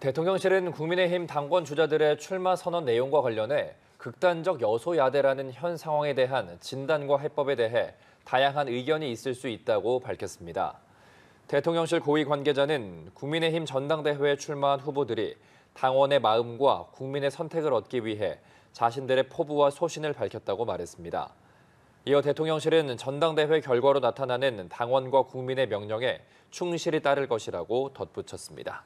대통령실은 국민의힘 당권 주자들의 출마 선언 내용과 관련해 극단적 여소야대라는 현 상황에 대한 진단과 해법에 대해 다양한 의견이 있을 수 있다고 밝혔습니다. 대통령실 고위 관계자는 국민의힘 전당대회에 출마한 후보들이 당원의 마음과 국민의 선택을 얻기 위해 자신들의 포부와 소신을 밝혔다고 말했습니다. 이어 대통령실은 전당대회 결과로 나타나는 당원과 국민의 명령에 충실히 따를 것이라고 덧붙였습니다.